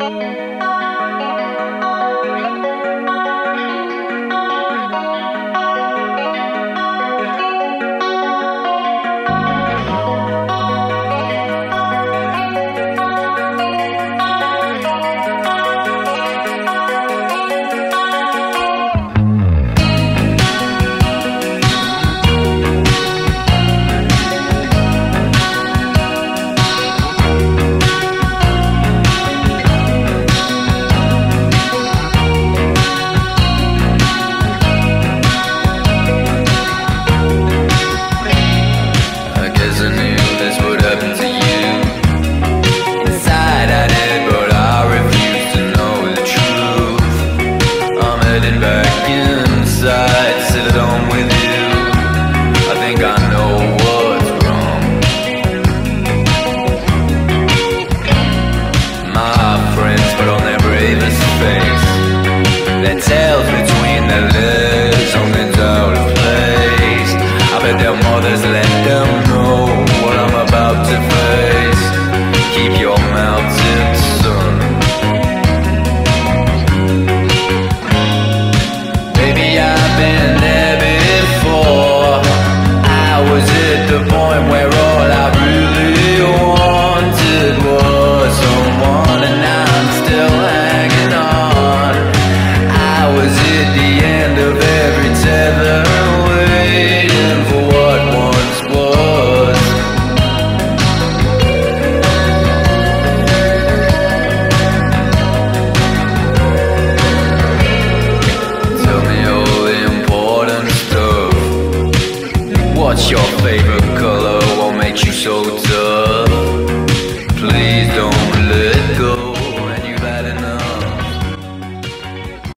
I inside, What's your favorite color? What makes you so tough?